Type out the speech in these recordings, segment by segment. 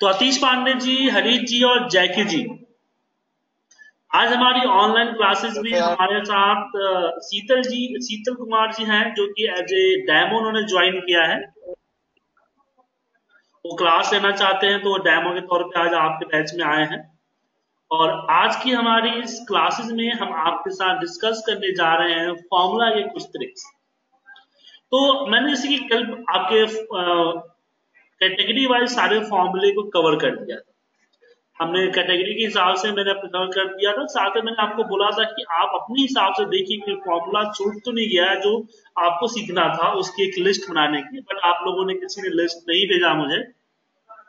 तो अतीश पांडे जी हरीश जी और जैकी जी। आज हमारी ऑनलाइन क्लासेस में हमारे साथ शीतल जी शीतल कुमार जी हैं जो कि एज ए डेमो उन्होंने ज्वाइन किया है। वो क्लास लेना चाहते हैं तो डैमो के तौर पे आज आपके बैच में आए हैं। और आज की हमारी इस क्लासेस में हम आपके साथ डिस्कस करने जा रहे हैं फॉर्मूला के कुछ ट्रिक्स तो मैंने जैसे कि कल आपके कैटेगरी वाइज सारे फॉर्मूले को कवर कर दिया था। हमने कैटेगरी के हिसाब से मैंने कवर कर दिया था। साथ ही मैंने आपको बोला था कि आप अपने हिसाब से देखिए कि फॉर्मूला छूट तो नहीं गया जो आपको सीखना था उसकी एक लिस्ट बनाने की। बट आप लोगों ने किसी ने लिस्ट नहीं भेजा मुझे।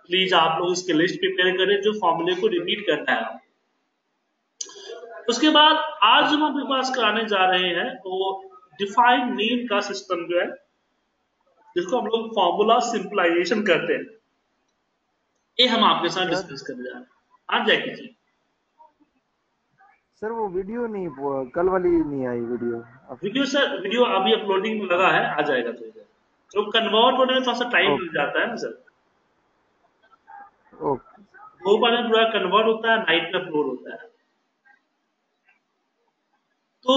प्लीज़ आप लोग इसकी लिस्ट प्रिपेयर करें जो फॉर्मूले को रिपीट करना है। उसके बाद आज जो हम अपने पास कराने जा रहे हैं वो डिफाइंड नेम का सिस्टम जो है जिसको हम लोग फॉर्मूला सिंपलाइजेशन करते हैं। ये हम आपके साथ डिस्कस करने जा रहे हैं। आज जैकी जी सर वो वीडियो नहीं कल वाली नहीं आई वीडियो वीडियो सर वीडियो अभी अपलोडिंग में लगा है आ जाएगा तो तो कन्वर्ट होने में थोड़ा सा टाइम लग जाता है ना सर। ओके। बार में पूरा कन्वर्ट होता है नाइट में अपलोड होता है। तो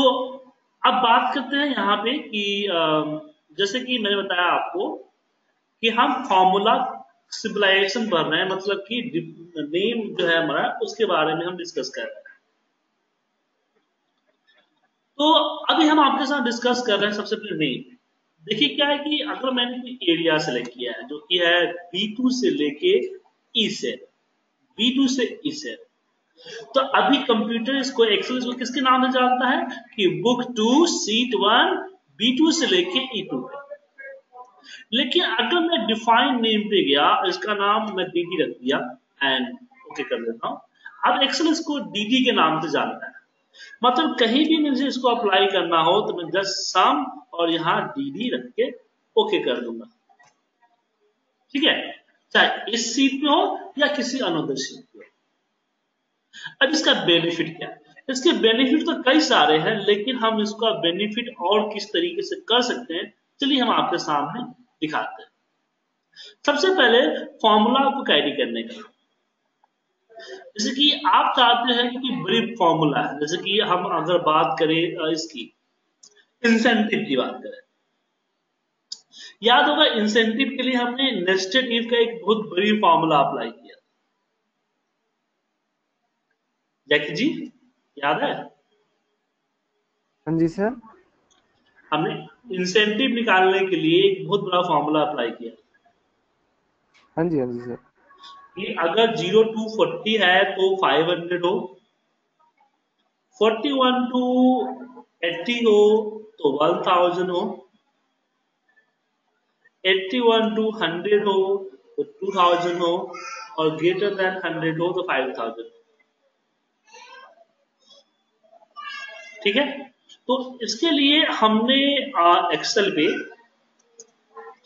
अब बात करते हैं यहाँ पे कि जैसे कि मैंने बताया आपको कि हम फॉर्मूला सिविलाइजेशन पढ़ रहे हैं मतलब कि नेम जो है हमारा, उसके बारे में हम डिस्कस कर रहे हैं। तो अभी हम आपके साथ डिस्कस कर रहे हैं सबसे पहले नेम देखिए क्या है कि अगर मैंने कोई एरिया सेलेक्ट किया है, जो कि है B2 से लेके ई से B2 से ई से तो अभी कंप्यूटर इसको एक्सेल इसको किसके नाम से जानता है? कि book two sheet one B two से लेके ई टू लेकिन अगर मैं डिफाइन नेम पे गया, इसका नाम मैं डीडी रख दिया एंड ओके कर देता हूँ। अब एक्सेल इसको डीडी के नाम से जानता है। मतलब कहीं भी मुझे इसको अप्लाई करना हो तो मैं जस्ट सम और यहाँ डीडी रख के ओके कर दूँगा। ठीक है? चाहे इस सीट पे हो या किसी अनोदर सीट पे हो। अब इसका बेनिफिट क्या है? इसके बेनिफिट तो कई सारे हैं, लेकिन हम इसका बेनिफिट और किस तरीके से कर सकते हैं, चलिए हम आपके सामने दिखाते हैं। सबसे पहले फॉर्मूला को कैरी करने का। जैसे कि आप चाहते हैं कि बड़ी फॉर्मूला है, जैसे कि हम अगर बात करें इसकी इंसेंटिव की बात करें। याद होगा इंसेंटिव के लिए हमने नेस्टेड इफ़ का एक बहुत बड़ी फॉर्मूला अप्लाई किया। जैकी जी याद है? हाँ जी सर। हमने इंसेंटिव निकालने के लिए एक बहुत बड़ा फॉर्मूला अप्लाई किया। हाँ जी हाँ जी सर। कि अगर ज़ीरो टू फोर्टी है तो फाइव हंड्रेड हो। फोर्टी वन टू एट्टी हो तो वन थाउज़ेंड हो। एट्टी वन टू हंड्रेड हो तो टू थाउज़ेंड हो। और ग्रेटर देन हंड्रेड हो तो फाइव थाउज़ेंड ठीक है? तो इसके लिए हमने एक्सेल पे,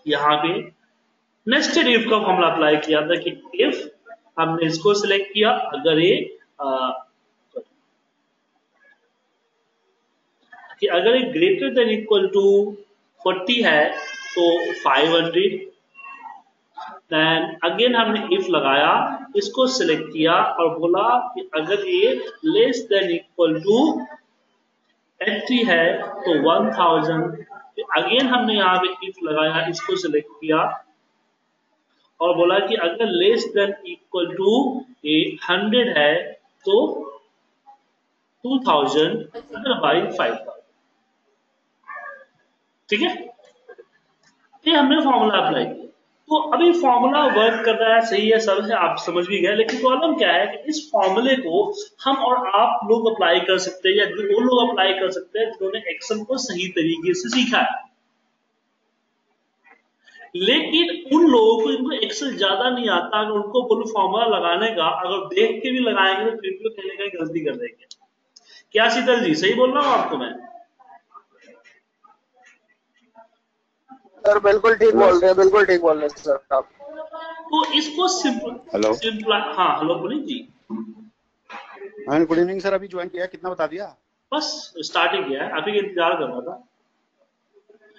यहाँ पे नेक्स्टेड इफ़ का फॉर्मूला अप्लाई किया था कि इफ़ हमने इसको सिलेक्ट किया, अगर ये कि अगर ये ग्रेटर देन इक्वल टू 40 है तो 500 देन अगेन हमने इफ़ लगाया, इसको सिलेक्ट किया और बोला कि अगर ये लेस देन इक्वल टू 80 है तो 1000 अगेन हमने यहाँ पे इफ़ लगाया, इसको सिलेक्ट किया और बोला कि अगर less than equal to a hundred है तो 2000 अगर बाई फाइव ठीक है? ये हमने फॉर्मूला अप्लाई किया। तो अभी फॉर्मूला वर्क कर रहा है, सही है, सब है, आप समझ भी गए, लेकिन प्रॉब्लम क्या है कि इस फॉर्मूले को हम और आप लोग अप्लाई कर सकते हैं या वो लोग अप्लाई कर सकते हैं, जिन्होंने एक्शन को सही तरीके से सीखा है। लेकिन उन लोगों को इनको एक्सेल ज़्यादा नहीं आता, अगर उनको बोलो फॉर्मूला लगाने का, अगर देख के भी लगाएँगे तो फिर भी कहने का गलती कर देंगे। क्या शीतल जी, सही बोल रहा हूँ आपको मैं? सर बिल्कुल ठीक बोल रहे हैं बिल्कुल ठीक बोल रहे हैं सर आप। तो इसको सिंपल हेलो सिंपल हाँ हेलो पुनीत जी। हाँ गुड इवनिंग सर अभी ज्वाइन किया कितना बता दिया? बस स्टार्टिंग किया है। अभी इंतज़ार कर रहा था।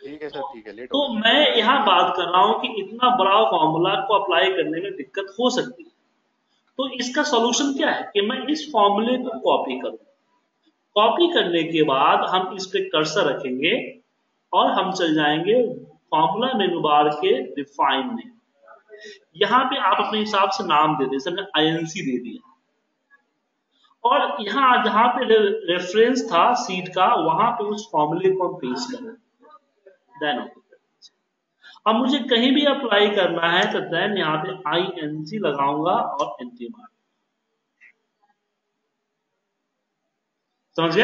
ठीक है सर ठीक है लेट तो मैं यहाँ बात कर रहा हूँ कि इतना बड़ा फॉर्मूला को अप्लाई करने में दिक्कत हो सकती है। तो इसका सॉल्यूशन क्या है? कि मैं इस फॉर्मूले को कॉपी करूँ। कॉपी करने के बाद हम इस पे कर्सर रखेंगे और हम चल जाएँगे फॉर्मूला मेनू बार के डिफाइन में। यहाँ पे आप अपने हिसाब से नाम दे दें हमने आईएनसी दे दिया। और यहाँ जहाँ पे रेफरेंस था सीट का, वहाँ पे उस फॉर्मूले को हम पेश करें अब मुझे कहीं भी अप्लाई करना है तो देन यहाँ पे आई एन सी लगाऊँगा और एंट्री मार समझ गए?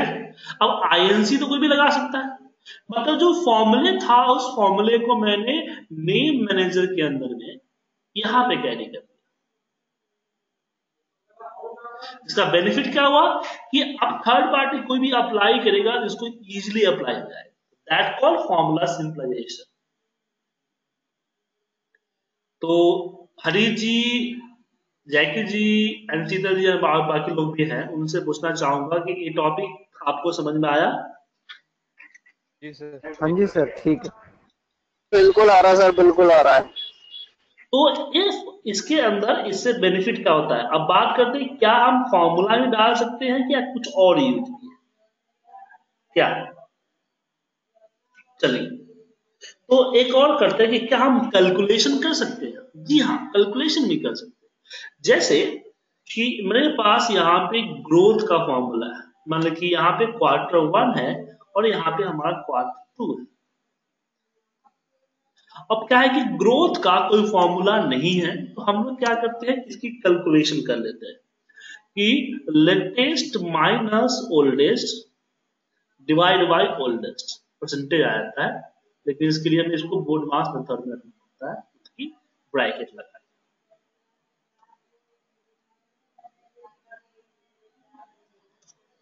अब आईएनसी तो कोई भी लगा सकता है। मतलब जो फॉर्मूले था, उस फॉर्मूले को मैंने नेम मैनेजर के अंदर में यहाँ पे कैरी कर दिया। इसका बेनिफिट क्या हुआ कि अब थर्ड पार्टी कोई भी अप्लाई करेगा जिसको इजिली अप्लाई हो। जाए दैट कॉल फॉर्मूला सिंपलाइजेशन तो हरी जी, जैकी जी एनसीता जी और बाकी लोग भी हैं, उनसे पूछना चाहूँगा कि ये टॉपिक आपको समझ में आया? जी सर। हाँ जी सर ठीक है। बिल्कुल आ रहा है सर बिल्कुल आ रहा है। तो इस इसके अंदर इससे बेनिफिट क्या होता है? अब बात करते हैं क्या हम फॉर्मूला में डाल सकते हैं क्या कुछ और यूज़ क्या? चलिए। तो एक और करते हैं कि क्या हम कैलकुलेशन कर सकते हैं? जी हाँ कैलकुलेशन भी कर सकते हैं। जैसे कि मेरे पास यहाँ पे ग्रोथ का फॉर्मूला है। मतलब कि यहाँ पे क्वार्टर वन है और यहाँ पे हमारा क्वार्टर टू है। अब क्या है कि ग्रोथ का कोई फॉर्मूला नहीं है तो हम लोग क्या करते हैं, इसकी कैलकुलेशन कर लेते हैं कि latest minus oldest divide by oldest percentage आ जाता है लेकिन इसके लिए हमें इसको बोर्ड मास मेथड में रखना पड़ता है उसकी ब्रैकेट लगा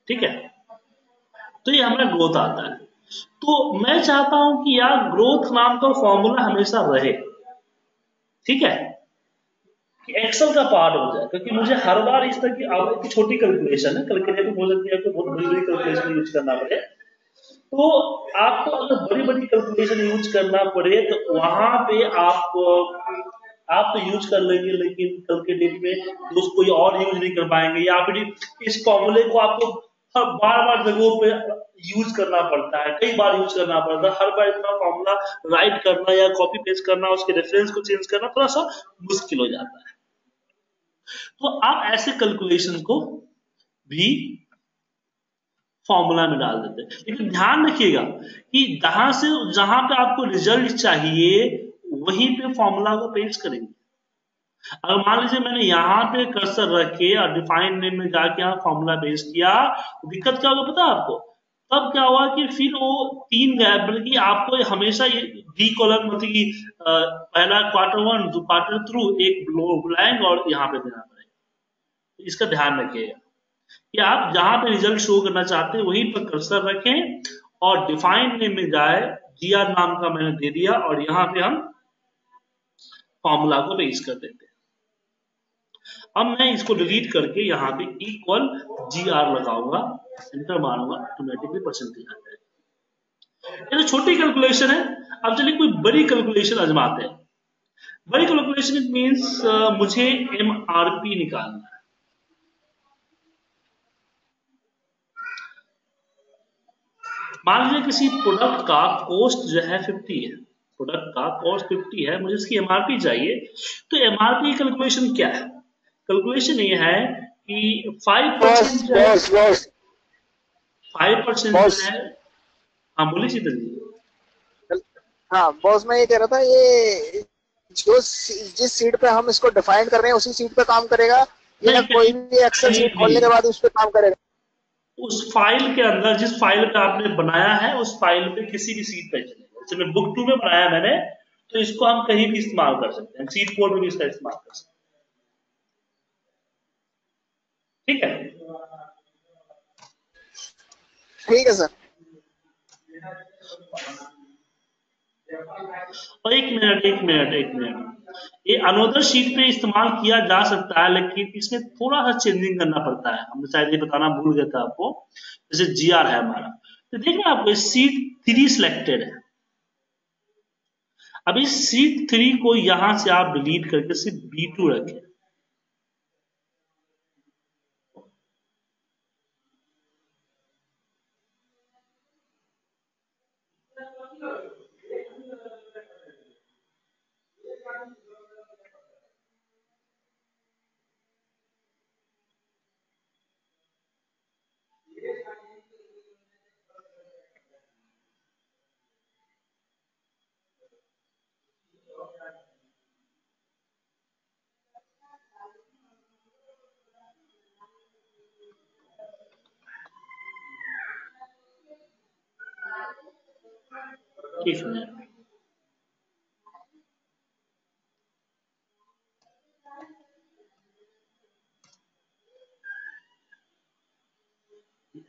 ठीक है? तो ये हमारा ग्रोथ आता है। तो मैं चाहता हूँ कि यार ग्रोथ नाम का फॉर्मूला हमेशा रहे। ठीक है? कि एक्सेल का पार्ट हो जाए, क्योंकि मुझे हर बार इस तरह की एक छोटी कैलकुलेशन है। कैलकुलेटर हो सकती है बहुत बड़ी बड़ी कैलकुलेशन यूज़ करना पड़े। तो आपको अगर बड़ी बड़ी कैलकुलेशन यूज़ करना पड़े तो वहाँ पे आप आप तो यूज़ कर लेंगे, लेकिन कल के डेट में उसको कोई और यूज़ नहीं कर पाएँगे। या फिर इस फॉर्मूले को आपको हर बार बार जगहों पे यूज़ करना पड़ता है। कई बार यूज़ करना पड़ता है। हर बार इतना फॉर्मूला राइट करना या कॉपी पेस्ट करना, उसके रेफरेंस को चेंज करना थोड़ा सा मुश्किल हो जाता है। तो आप ऐसे कैलकुलेशन को भी फॉर्मूला में डाल देते हैं। लेकिन ध्यान रखिएगा कि जहाँ से, जहाँ पे आपको रिज़ल्ट चाहिए, वहीं पे फॉर्मूला को पेस्ट करेंगे। अगर मान लीजिए मैंने यहाँ पे कर्सर रख के और डिफाइन नेम में जाके यहाँ फॉर्मूला बेस किया तो दिक्कत क्या होगा पता आपको? तब क्या हुआ कि फिर वो तीन गैप बल्कि आपको हमेशा ये डी कॉलम मतलब कि पहला क्वार्टर वन दो क्वार्टर थ्रू एक ब्लैंक और यहाँ पे देना पड़ेगा। इसका ध्यान रखिएगा कि आप जहाँ पे रिज़ल्ट शो करना चाहते हैं, वहीं पर कर्सर रखें और डिफाइन नेम में जाए जी नाम का मैंने दे दिया और यहाँ पे हम फॉर्मूला को पेश कर देते हैं। अब मैं इसको डिलीट करके यहाँ पे इक्वल जी आर लगाऊँगा एंटर मारूँगा ऑटोमेटिकली परसेंटेज आ जाएगा। ये तो छोटी कैलकुलेशन है, अब चलिए कोई बड़ी कैलकुलेशन आजमाते हैं। बड़ी कैलकुलेशन इट मीन्स मुझे एम आर पी निकालना है। मान लीजिए किसी प्रोडक्ट का कॉस्ट जो है 50 है। प्रोडक्ट का कॉस्ट 50 है, मुझे इसकी एमआरपी चाहिए तो एमआरपी कैलकुलेशन क्या है? कैलकुलेशन ये है कि फाइव परसेंट फाइव परसेंट है हाँ बोलिए शीतल जी। हाँ बॉस मैं ये कह रहा था ये जो जिस सीट पे हम इसको डिफाइन कर रहे हैं उसी सीट पे काम करेगा? या कोई भी एक्सेल सीट खोलने के बाद उस पर काम करेगा? उस फ़ाइल के अंदर जिस फ़ाइल पे आपने बनाया है उस फ़ाइल पे किसी भी सीट पे चलेगा। जैसे मैं बुक टू में बनाया मैंने तो इसको हम कहीं भी इस्तेमाल कर सकते हैं। सीट फोर में भी इसका इस्तेमाल कर सकते हैं। ठीक है? ठीक है सर। और एक मिनट एक मिनट एक मिनट। ये अनोदर शीट पे इस्तेमाल किया जा सकता है लेकिन इसमें थोड़ा सा चेंजिंग करना पड़ता है। हमने शायद ये बताना भूल गया था आपको। जैसे जी आर है हमारा। तो देखिए आपको सीट थ्री सिलेक्टेड है। अभी सीट थ्री को यहाँ से आप डिलीट करके सिर्फ़ बी टू रखें एक मिनट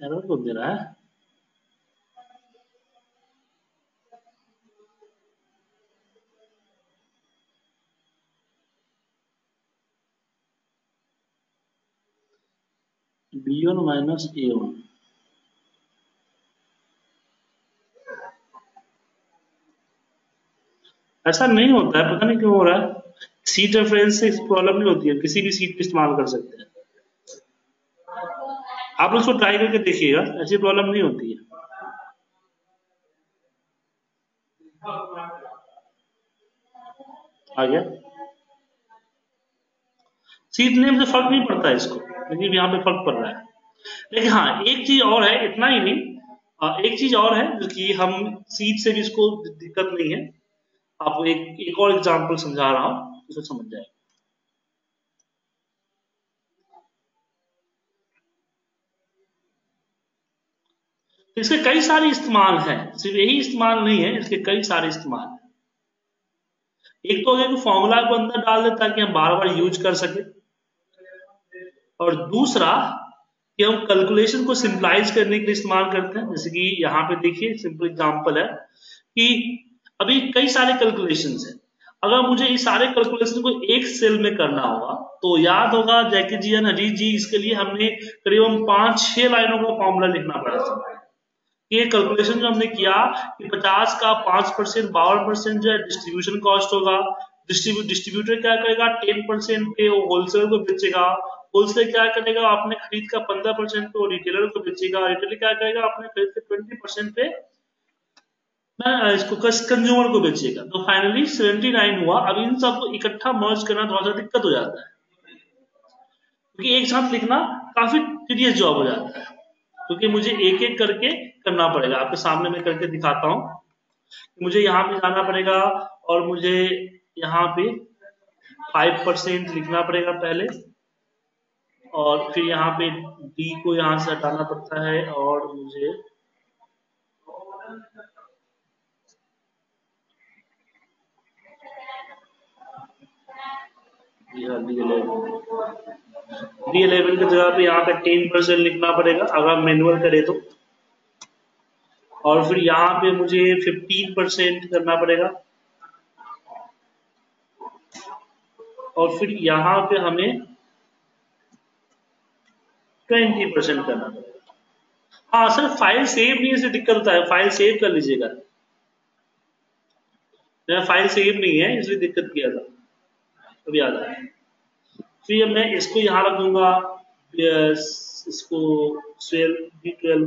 एरर को दे रहा है। B one minus A one ऐसा नहीं होता है, पता नहीं क्यों हो रहा है। सीट रेफरेंस से प्रॉब्लम नहीं होती है, किसी भी सीट इस्तेमाल कर सकते हैं। आप उसको ट्राई करके देखिएगा, ऐसी प्रॉब्लम नहीं होती है। आ गया? सीट नेम से फ़र्क नहीं पड़ता है इसको लेकिन यहाँ पे फ़र्क पड़ रहा है। लेकिन हाँ एक चीज़ और है, इतना ही नहीं। एक चीज़ और है, जो कि हम सीट से भी इसको दिक्कत नहीं है। आपको एक एक और एग्जांपल समझा रहा हूँ, उसे समझ जाए तो इसके कई सारे इस्तेमाल हैं। सिर्फ़ यही इस्तेमाल नहीं है, इसके कई सारे इस्तेमाल हैं। एक तो हो कि फॉर्मूला को अंदर डाल दे ताकि हम बार बार यूज़ कर सके। और दूसरा, कि हम कैलकुलेशन को सिंपलाइज करने के लिए इस्तेमाल करते हैं। जैसे कि यहाँ पे देखिए सिंपल एग्जांपल है कि अभी कई सारे कैलकुलेशन है। अगर मुझे इस सारे कैलकुलेशन को एक सेल में करना होगा तो याद होगा, जैकी जी एन हजीत जी, इसके लिए हमने करीबन पाँच छह लाइनों का फॉर्मूला लिखना पड़ा था। ये कैलकुलेशन जो हमने किया कि 50 का 5 परसेंट, बावन परसेंट जो है डिस्ट्रीब्यूशन कॉस्ट होगा। डिस्ट्रीब्यूटर क्या करेगा? 10 परसेंट पे वो होलसेलर को बेचेगा। होलसेल क्या करेगा? अपने खरीद का 15 परसेंट पे रिटेलर को बेचेगा। रिटेलर क्या करेगा? अपने खरीद के 20 परसेंट पे इसको कंज्यूमर को बेचेगा। तो फाइनली 79 हुआ। अब इन सबको इकट्ठा मर्ज करना थोड़ा सा दिक्कत हो जाता है। क्योंकि एक साथ लिखना काफ़ी टीडियस जॉब हो जाता है। क्योंकि मुझे एक एक करके करना पड़ेगा। आपके सामने मैं करके दिखाता हूँ। मुझे यहाँ पे जाना पड़ेगा और मुझे यहाँ पे फाइव परसेंट लिखना पड़ेगा पहले। और फिर यहाँ पे डी को यहाँ से हटाना पड़ता है और मुझे डी इलेवन की जगह पे यहाँ पे टेन परसेंट लिखना पड़ेगा। अगर मैनुअल करे तो। और फिर यहाँ पे मुझे फिफ्टीन परसेंट करना पड़ेगा। और फिर यहाँ पे हमें ट्वेंटी परसेंट करना पड़ेगा। हाँ सर फ़ाइल सेव नहीं है दिक्कत होता है। फ़ाइल सेव कर लीजिएगा। मेरा फ़ाइल सेव नहीं है, इसलिए दिक्कत किया था। अभी याद आया फिर मैं इसको यहाँ रख दूँगा। इसको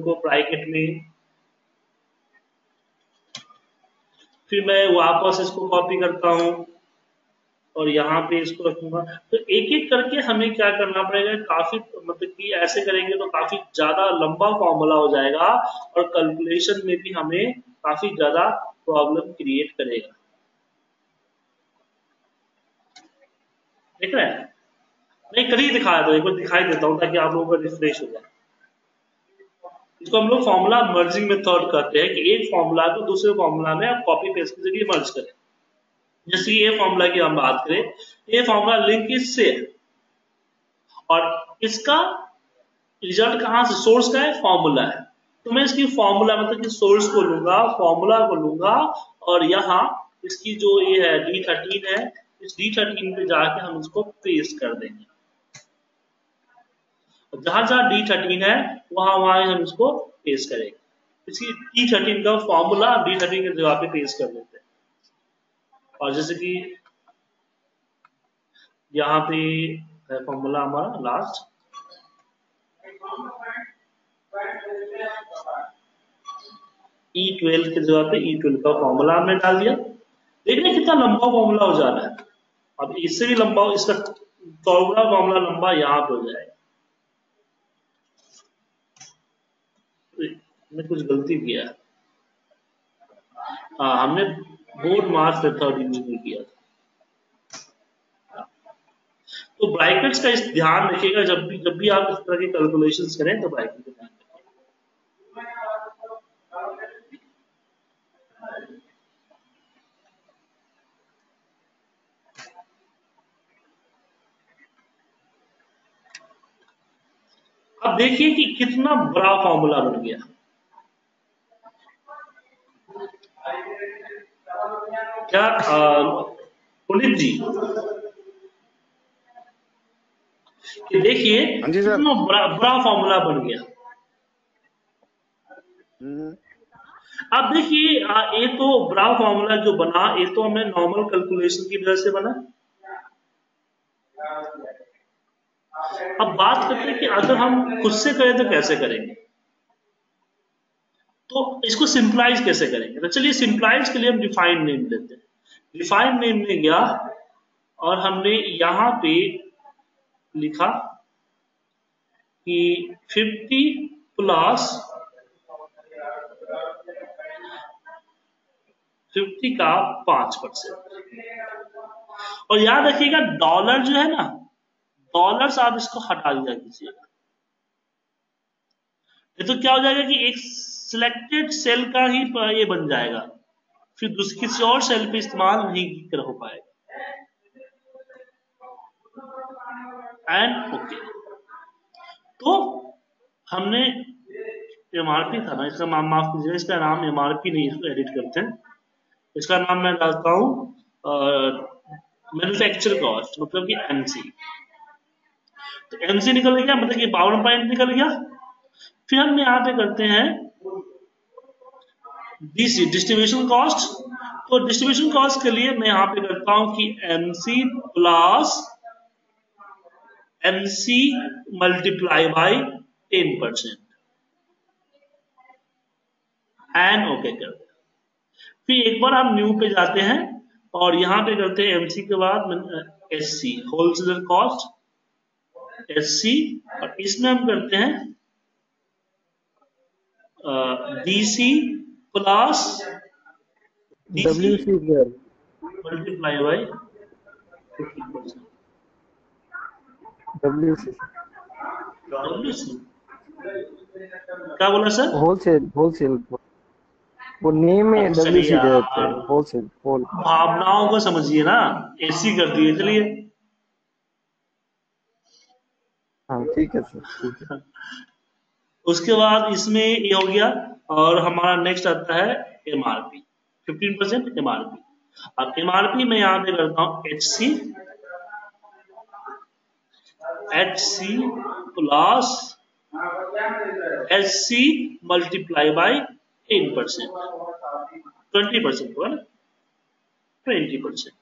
को ब्रैकेट में फिर मैं वापस इसको कॉपी करता हूँ और यहाँ पे इसको रखूँगा। तो एक एक करके हमें क्या करना पड़ेगा? काफ़ी मतलब कि ऐसे करेंगे तो काफ़ी ज़्यादा लंबा फॉर्मूला हो जाएगा और कैलकुलेशन में भी हमें काफ़ी ज़्यादा प्रॉब्लम क्रिएट करेगा। देख रहे हैं? नहीं, कल ही दिखाया था एक बार दिखाई देता हूँ ताकि आप लोगों का रिफ्रेश हो जाए। इसको हम लोग फॉर्मूला मर्जिंग मेथड करते हैं कि एक फॉर्मूला को दूसरे फॉर्मूला में आप कॉपी पेस्ट के ज़रिए मर्ज करें। जैसे ये फॉर्मूला की हम बात करें, ये फॉर्मूला लिंक इससे और इसका रिज़ल्ट कहाँ से सोर्स का है? फॉर्मूला है। तो मैं इसकी फॉर्मूला मतलब कि सोर्स को लूँगा फॉर्मूला को लूँगा और यहाँ इसकी जो ये है डी थर्टीन है, इस डी थर्टीन पे जाके हम इसको पेस्ट कर देंगे। जहाँ जहाँ डी थर्टीन है, वहाँ वहाँ हम इसको पेस्ट करेंगे। इसकी डी थर्टीन का फॉर्मूला डी थर्टीन के जगह पे पेस्ट कर देते हैं। और जैसे कि यहाँ पे है फॉर्मूला हमारा लास्ट ई ट्वेल्व के जगह पे ई ट्वेल्व का फॉर्मूला हमने डाल दिया। देखिए कितना लंबा फॉर्मूला हो जा रहा है। अब इससे भी लंबा, इसका चौगुना मामला लंबा यहाँ पे हो जाएगा। हमने कुछ गलती किया हाँ। हमने बोर्ड मास रेथोडिनी में किया था। तो ब्राइकेट्स का इस ध्यान रखिएगा, जब भी जब भी आप इस तरह के कैलकुलेशंस करें तो ब्राइकेट का ध्यान अब देखिए कि कितना बड़ा फॉर्मूला बन गया। क्या पुनित जी? कि देखिए हाँ बड़ा बड़ा फॉर्मूला बन गया। हम्म, अब देखिए ये तो बड़ा फॉर्मूला जो बना ये तो हमें नॉर्मल कैलकुलेशन की वजह से बना। अब बात करते हैं कि अगर हम खुद से करें तो कैसे करेंगे? तो इसको सिंप्लाइज कैसे करेंगे? तो चलिए सिंप्लाइज के लिए हम डिफाइंड नेम लेते हैं। डिफाइंड नेम में गया और हमने यहाँ पे लिखा कि 50 प्लस 50 का पाँच परसेंट और याद रखिएगा डॉलर जो है ना डॉलर से आप इसको हटा दिया कीजिएगा। ये तो क्या हो जाएगा कि एक सिलेक्टेड सेल का ही ये बन जाएगा। फिर किसी और सेल पे इस्तेमाल नहीं कर हो पाएगा। एंड ओके तो हमने एमआरपी था ना, इसका नाम माफ़ कीजिएगा, इसका नाम एमआरपी नहीं, इसको एडिट करते हैं। इसका नाम मैं डालता हूँ मैन्युफैक्चर कॉस्ट मतलब कि एमसी तो एमसी निकल गया मतलब कि पावर पॉइंट निकल गया। फिर हम यहाँ पे करते हैं डीसी डिस्ट्रीब्यूशन कॉस्ट तो डिस्ट्रीब्यूशन कॉस्ट के लिए मैं यहाँ पे करता हूँ कि MC plus MC multiply by ten percent and okay कर फिर एक बार हम न्यू पे जाते हैं और यहाँ पे करते हैं एमसी के बाद S C wholesaler cost S C और इसमें हम करते हैं DC plus W C sir multiply by W C W क्या बोला सर? होलसेल होलसेल वो नेम में डब्ल्यू सी दे देते हैं होलसेल होल भावनाओं को समझिए ना एसी कर दिए चलिए। हाँ ठीक है सर ठीक है। उसके बाद इसमें ये हो गया और हमारा नेक्स्ट आता है एमआरपी 15 परसेंट एमआरपी अब एमआरपी में यहाँ पे करता हूँ H C H C plus H C multiply by ten percent twenty percent होगा ना ट्वेंटी परसेंट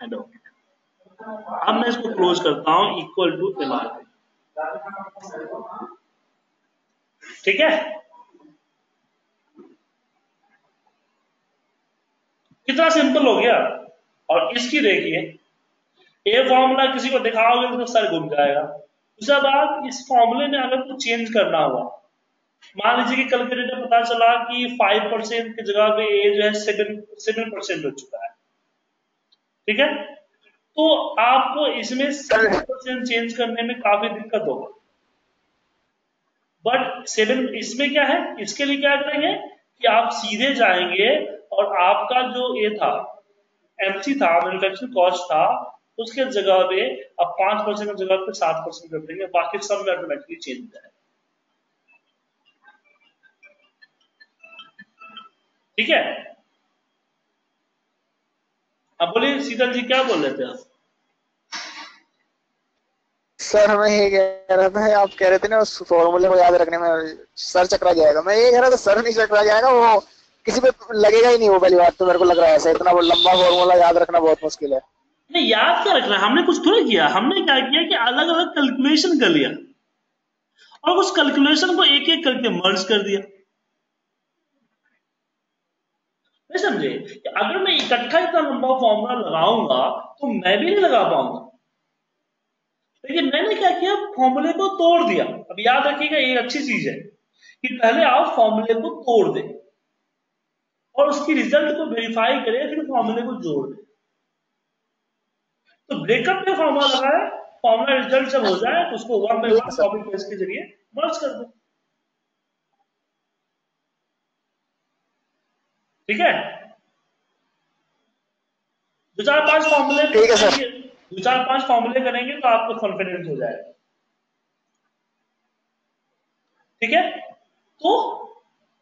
एंड ओके अब मैं इसको क्लोज करता हूँ इक्वल टू एमआरपी ठीक है? कितना सिंपल हो गया। और इसकी देखिए ये फॉर्मूला किसी को दिखाओगे तो सर घूम जाएगा उसके बाद इस फॉर्मूले में अगर कुछ चेंज करना हुआ। मान लीजिए कि कैलकुलेटर पता चला कि फाइव परसेंट की जगह पे ए जो है सेवन सेवन परसेंट हो चुका है। ठीक है? तो आपको इसमें सेवन परसेंट चेंज करने में काफ़ी दिक्कत होगा। बट सेवन इसमें क्या है? इसके लिए क्या करेंगे कि आप सीधे जाएँगे और आपका जो ये था एमसी था मैन्युफैक्चरिंग कॉस्ट था, उसके जगह पे अब पाँच परसेंट की जगह पे सात परसेंट कर देंगे, बाकी सब में ऑटोमेटिकली चेंज हो। ठीक है? अब बोलिए शीतल जी क्या बोल रहे थे आप? सर मैं ये कह रहा था आप कह रहे थे ना उस फॉर्मूले को याद रखने में सर चकरा जाएगा। मैं ये कह रहा था सर नहीं चकरा जाएगा वो किसी पे लगेगा ही नहीं वो पहली बात तो मेरे को लग रहा है ऐसा इतना वो लंबा फॉर्मूला याद रखना बहुत मुश्किल है। नहीं याद क्या रखना हमने कुछ थोड़ा किया। हमने क्या किया कि अलग अलग कैलकुलेशन कर लिया। और उस कैलकुलेशन को एक एक करके मर्ज कर दिया। नहीं समझे अगर मैं इकट्ठा इतना लंबा फॉर्मूला लगाऊँगा तो मैं भी नहीं लगा पाऊँगा। लेकिन मैंने क्या किया? फॉर्मूले को तोड़ दिया। अब याद रखिएगा, ये अच्छी चीज़ है कि पहले आप फॉर्मूले को तोड़ दें और उसकी रिज़ल्ट को वेरीफाई करें, फिर फॉर्मूले को जोड़ दें। तो ब्रेकअप में फॉर्मूला लगाए फॉर्मूला रिज़ल्ट जब हो जाए तो उसको वन बाय वन कॉपी के ज़रिए मर्ज कर दो। ठीक है? दो चार पाँच फॉर्मूले ठीक है, सर। दो चार पाँच फॉर्मूले करेंगे तो आपको कॉन्फिडेंस हो जाएगा। ठीक है? तो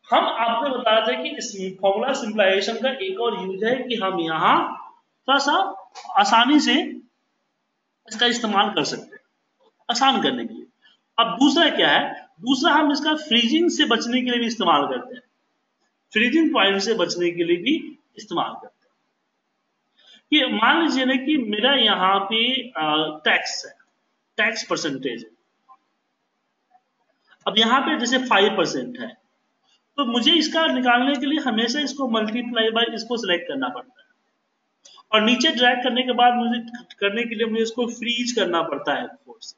हम आपको बता दें कि इस फॉर्मूला सिंप्लाइजेशन का एक और यूज़ है कि हम यहाँ थोड़ा सा आसानी से इसका इस्तेमाल कर सकते हैं आसान करने के लिए। अब दूसरा क्या है? दूसरा हम इसका फ्रीजिंग से बचने के लिए भी इस्तेमाल करते हैं। फ्रीजिंग पॉइंट से बचने के लिए भी इस्तेमाल करते हैं। कि मान लीजिए ना कि मेरा यहाँ पे टैक्स है टैक्स परसेंटेज अब यहाँ पे जैसे फाइव परसेंट है तो मुझे इसका निकालने के लिए हमेशा इसको मल्टीप्लाई बाय इसको सिलेक्ट करना पड़ता है। और नीचे ड्रैग करने के बाद मुझे, करने के लिए मुझे इसको फ्रीज करना पड़ता है फोर्स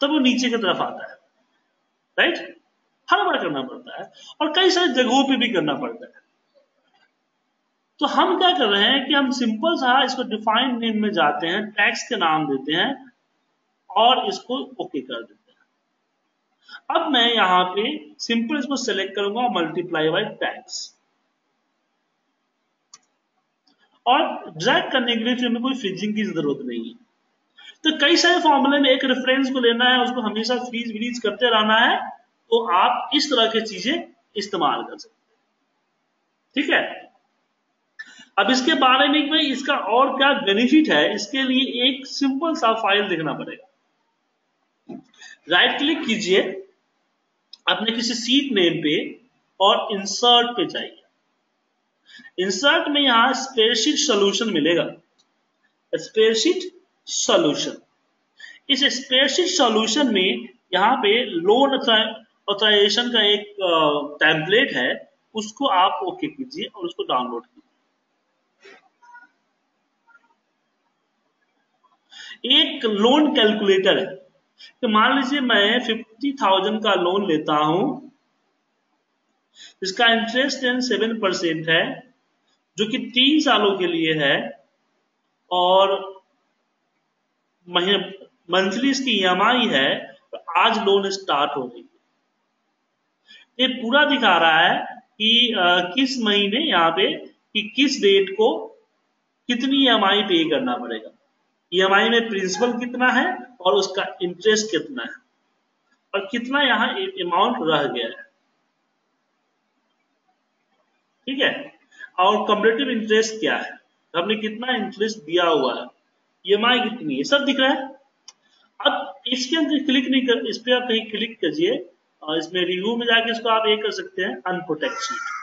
तब वो नीचे की तरफ़ आता है। राइट हर बार करना पड़ता है और कई सारी जगहों पे भी करना पड़ता है। तो हम क्या कर रहे हैं कि हम सिंपल सा इसको डिफाइंड नेम में जाते हैं टैक्स के नाम देते हैं और इसको ओके कर देते हैं। अब मैं यहाँ पे सिंपल इसको सेलेक्ट करूँगा मल्टीप्लाई बाय टैक्स और ड्रैग करने के लिए फिर हमें कोई फ्रिजिंग की ज़रूरत नहीं है। तो कई सारे फॉर्मूले में एक रेफरेंस को लेना है, उसको हमेशा फ्रीज व्रीज करते रहना है। तो आप इस तरह की चीज़ें इस्तेमाल कर सकते हैं। ठीक है? अब इसके बारे में भाई इसका और क्या बेनिफिट है, इसके लिए एक सिंपल सा फ़ाइल देखना पड़ेगा। राइट क्लिक कीजिए, अपने किसी सीट नेम पे और इंसर्ट पे जाइए। इंसर्ट में यहाँ स्प्रेडशीट सोल्यूशन मिलेगा। स्प्रेडशीट सोल्यूशन इस स्प्रेडशीट सोल्यूशन में यहाँ पे लोन ऑथराइजेशन का एक टेम्पलेट है, उसको आप ओके कीजिए और उसको डाउनलोड कीजिए। एक लोन कैलकुलेटर है कि मान लीजिए मैं फिफ्टी थाउज़ेंड का लोन लेता हूँ, इसका इंटरेस्ट एंड सेवन परसेंट है, जो कि तीन सालों के लिए है, और मंथली इसकी EMI है तो आज लोन स्टार्ट हो गई ये पूरा दिखा रहा है कि आ, किस महीने यहाँ पे कि किस डेट को कितनी EMI पे करना पड़ेगा। EMI में प्रिंसिपल कितना है और उसका इंटरेस्ट कितना है। और कितना यहाँ अमाउंट रह गया है। ठीक है? और कम्परेटिव इंटरेस्ट क्या है? हमने कितना इंटरेस्ट दिया हुआ है? EMI कितनी है? सब दिख रहा है। अब इसके अंदर क्लिक नहीं कर इस पर आप कहीं क्लिक कीजिए और इसमें रिव्यू में जाके इसको आप ये कर सकते हैं अनप्रोटेक्ट शीट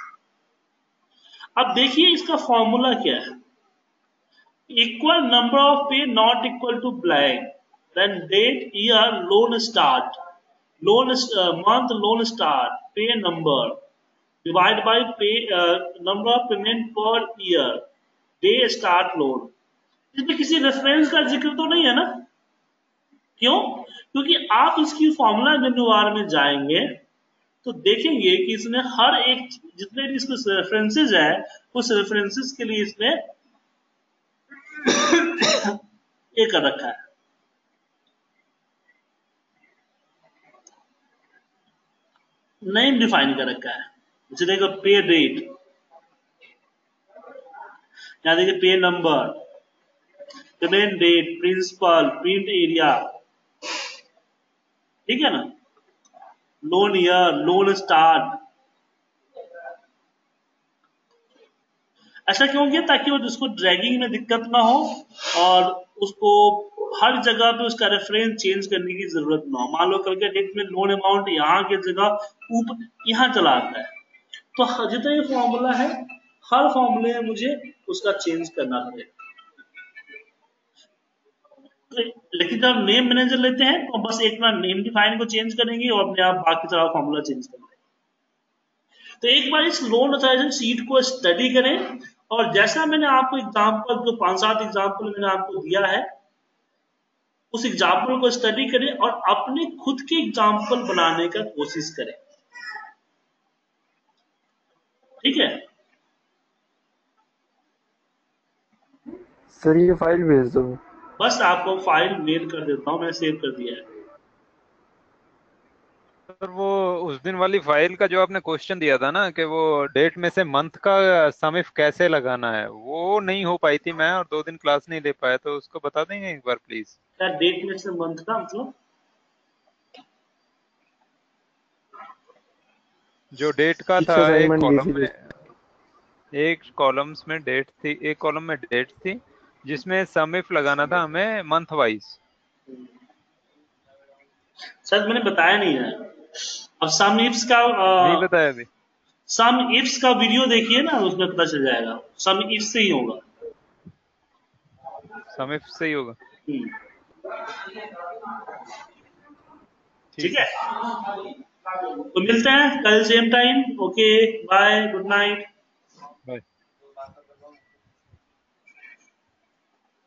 अब देखिए इसका फॉर्मूला क्या है। Equal number of pay not equal to blank then date year loan start loan month loan start pay number divide by pay number of payment per year day start loan इसमें किसी reference का ज़िक्र तो नहीं है ना? क्यों? क्योंकि आप इसकी फॉर्मूला मेन्यू बार में जाएँगे तो देखेंगे कि इसने हर एक जितने भी इसके रेफरेंसेज है, उस रेफरेंसेज के लिए इसने ये कर रखा है। नेम डिफाइन कर रखा है। जैसे देखो पे डेट यहाँ देखिए pay number date principal print area ठीक है ना? लोन ईयर लोन स्टार्ट ऐसा क्यों किया? ताकि वो जिसको ड्रैगिंग में दिक्कत ना हो और उसको हर जगह पे उसका रेफरेंस चेंज करने की ज़रूरत ना हो। मान लो कल के डेट में लोन अमाउंट यहाँ की जगह ऊपर यहाँ चला आता है। तो जितना ये फॉर्मूला है, हर फॉर्मूले में मुझे उसका चेंज करना पड़ेगा लेकिन जब नेम मैनेजर लेते हैं तो बस एक बार नेम डिफाइन को चेंज करेंगे और अपने आप बाकी सारा फॉर्मूला चेंज कर देंगे। तो एक बार इस लोन ऑथराइजेशन सीट को स्टडी करें और जैसा मैंने आपको एग्ज़ाम्पल जो पाँच सात एग्ज़ाम्पल मैंने आपको दिया है, उस एग्ज़ाम्पल को स्टडी करें और अपने खुद के एग्ज़ाम्पल बनाने का कोशिश करें। ठीक है? सर ये फ़ाइल भेज दो। बस आपको फ़ाइल मेल कर देता हूँ मैंने सेव कर दिया है। सर वो उस दिन वाली फ़ाइल का जो आपने क्वेश्चन दिया था ना कि वो डेट में से मंथ का समिफ कैसे लगाना है वो नहीं हो पाई थी मैं और दो दिन क्लास नहीं ले पाया तो उसको बता देंगे एक बार प्लीज़ सर डेट में से मंथ का मतलब? जो डेट का था एक कॉलम में एक कॉलम्स में डेट थी एक कॉलम में डेट थी जिसमें सम इफ़ लगाना था हमें मंथ वाइज सर मैंने बताया नहीं है। अब सम इफ्स का नहीं बताया अभी। सम इफ्स का वीडियो देखिए ना उसमें पता चल जाएगा। सम इफ्स से ही होगा। सम इफ़ से ही होगा। हम्म, ठीक। है? तो मिलते हैं कल same time okay bye good night